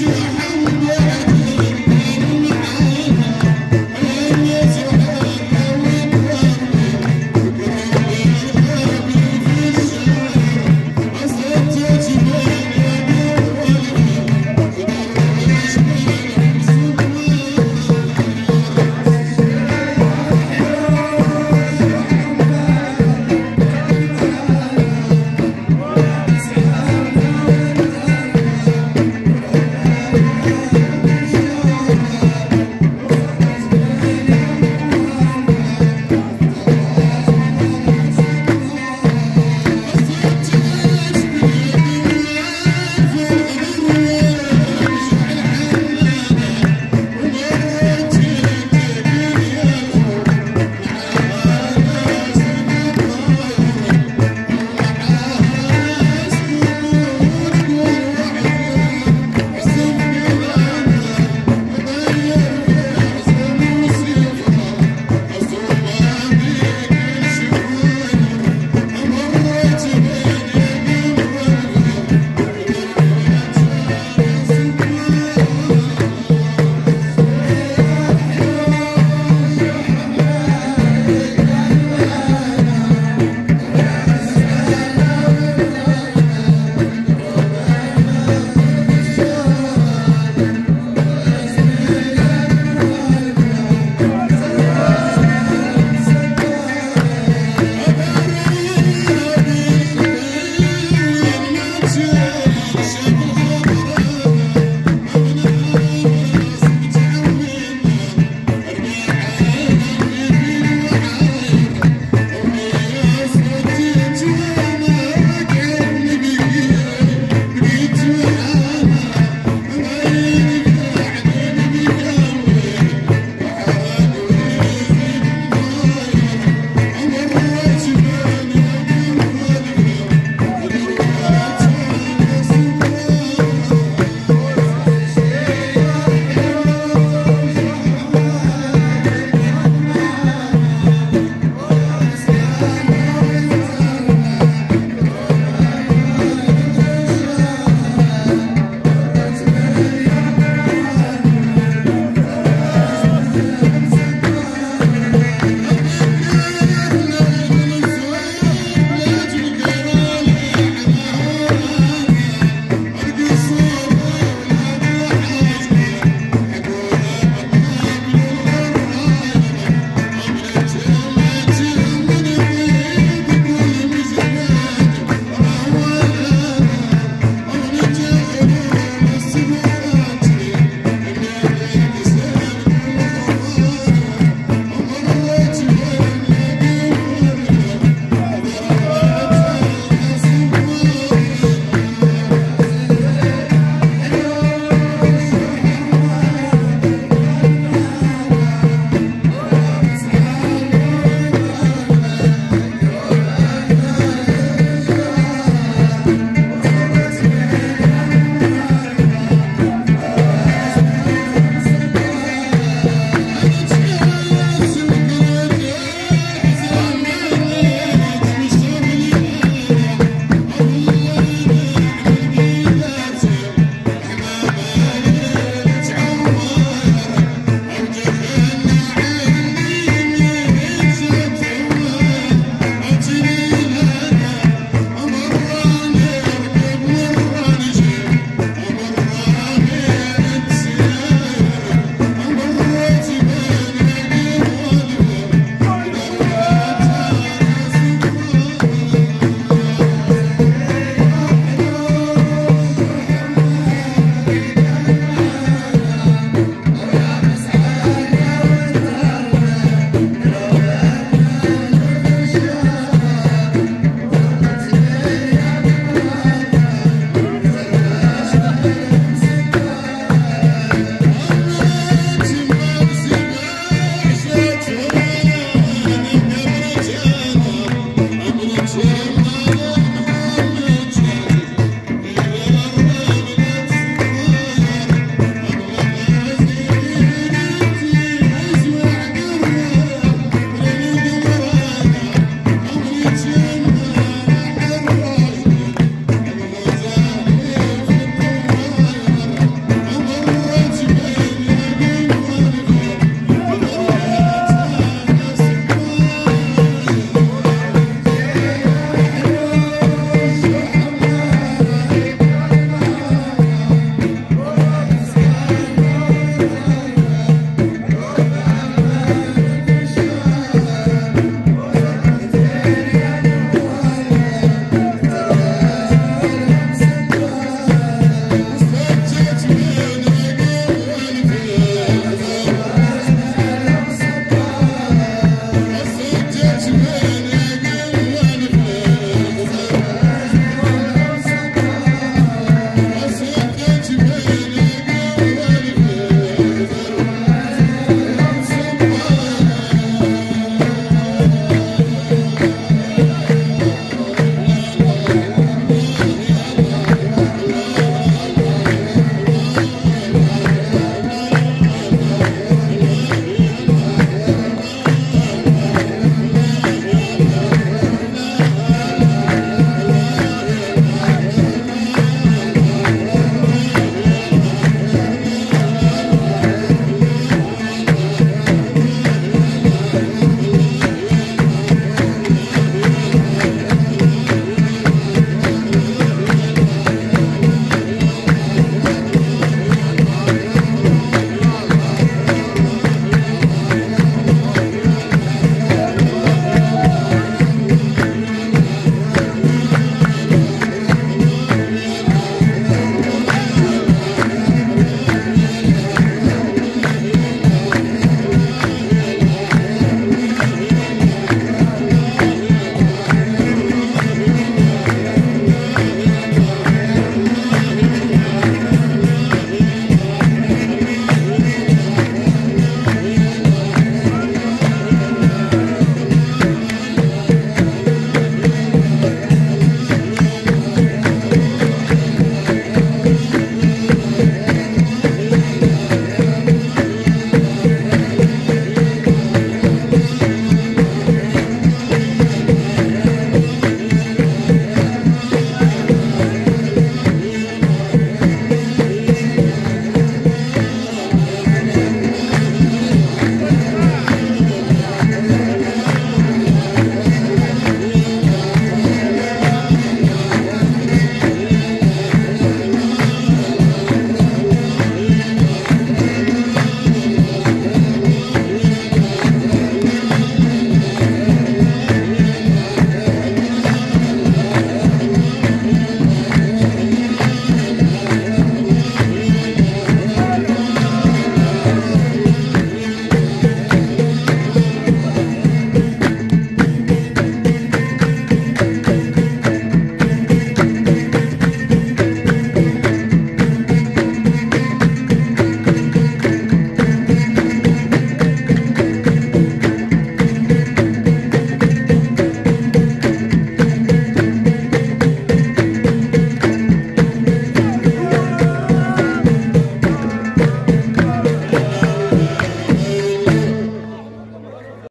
you.